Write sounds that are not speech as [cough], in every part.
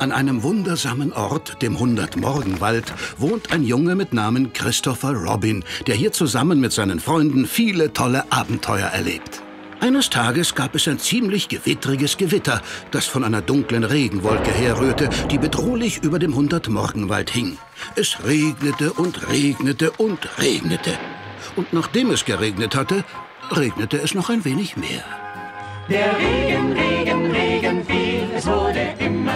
An einem wundersamen Ort, dem Hundertmorgenwald, wohnt ein Junge mit Namen Christopher Robin, der hier zusammen mit seinen Freunden viele tolle Abenteuer erlebt. Eines Tages gab es ein ziemlich gewittriges Gewitter, das von einer dunklen Regenwolke herrührte, die bedrohlich über dem Hundertmorgenwald hing. Es regnete und regnete und regnete. Und nachdem es geregnet hatte, regnete es noch ein wenig mehr. Der Regen, Regen, Regen fiel, es wurde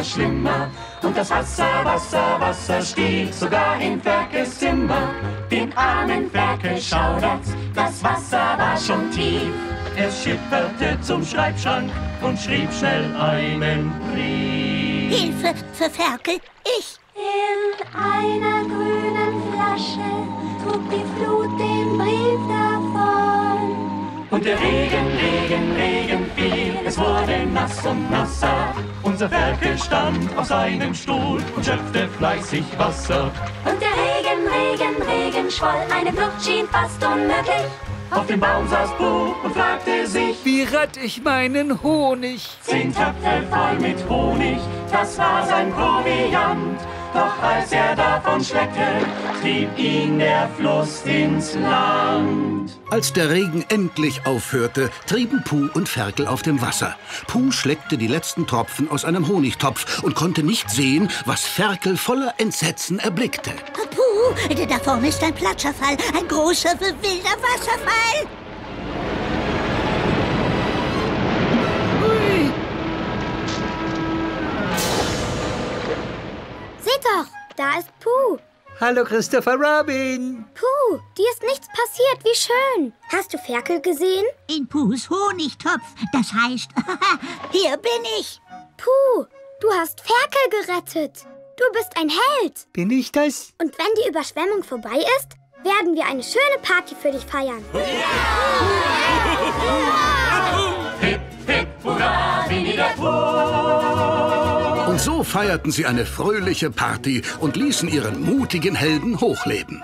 immer schlimmer. Und das Wasser, Wasser, Wasser stieg sogar in Ferkes Zimmer. Den armen Ferkel schaudert's, das Wasser war schon tief. Er schipperte zum Schreibschrank und schrieb schnell einen Brief. Hilfe für Ferkel, ich. In einer grünen Flasche trug die Flut. Und der Regen, Regen, Regen fiel, es wurde nass und nasser. Unser Ferkel stand auf seinem Stuhl und schöpfte fleißig Wasser. Und der Regen, Regen, Regen schwoll, eine Flucht schien fast unmöglich. Auf dem Baum saß Puh und fragte sich, Wie rett ich meinen Honig? zehn Töpfe voll mit Honig, das war sein Proviant. Doch als er davon schleckte, trieb ihn der Fluss ins Land. Als der Regen endlich aufhörte, trieben Puh und Ferkel auf dem Wasser. Puh schleckte die letzten Tropfen aus einem Honigtopf und konnte nicht sehen, was Ferkel voller Entsetzen erblickte. Puh, da vorne ist ein Platscherfall, ein großer, wilder Wasserfall. Da ist Puh. Hallo Christopher Robin. Puh, dir ist nichts passiert, wie schön. Hast du Ferkel gesehen? In Puhs Honigtopf, das heißt, [laughs] hier bin ich. Puh, du hast Ferkel gerettet. Du bist ein Held. Bin ich das? Und wenn die Überschwemmung vorbei ist, werden wir eine schöne Party für dich feiern. Hip, so feierten sie eine fröhliche Party und ließen ihren mutigen Helden hochleben.